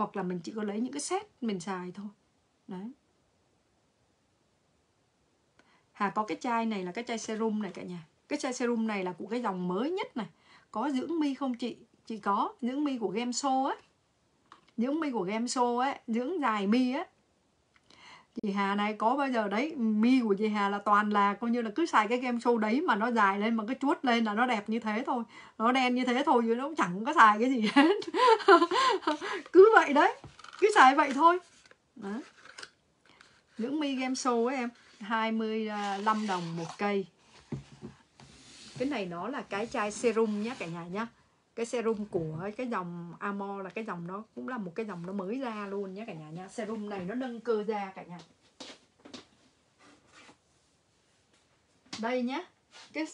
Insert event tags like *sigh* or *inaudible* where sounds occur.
hoặc là mình chỉ có lấy những cái set mình xài thôi. Đấy. Hà, có cái chai này là cái chai serum này cả nhà. Cái chai serum này là của cái dòng mới nhất này. Có dưỡng mi không chị? Chị có. Dưỡng mi của Gemso á. Dưỡng mi của Gemso á. Dưỡng dài mi á chị Hà này, có bao giờ đấy, mi của chị Hà là toàn là coi như là cứ xài cái game show đấy mà nó dài lên, mà cứ chuốt lên là nó đẹp như thế thôi. Nó đen như thế thôi chứ nó cũng chẳng có xài cái gì hết. *laughs* Cứ vậy đấy, cứ xài vậy thôi. Đó. những mi game show ấy em 25 đồng một cây. Cái này nó là cái chai serum nhé cả nhà nhá cái serum của cái dòng Amor là cái dòng nó cũng là một cái dòng nó mới ra luôn nhé cả nhà nha serum này nó nâng cơ da cả nhà. Đây nhé cái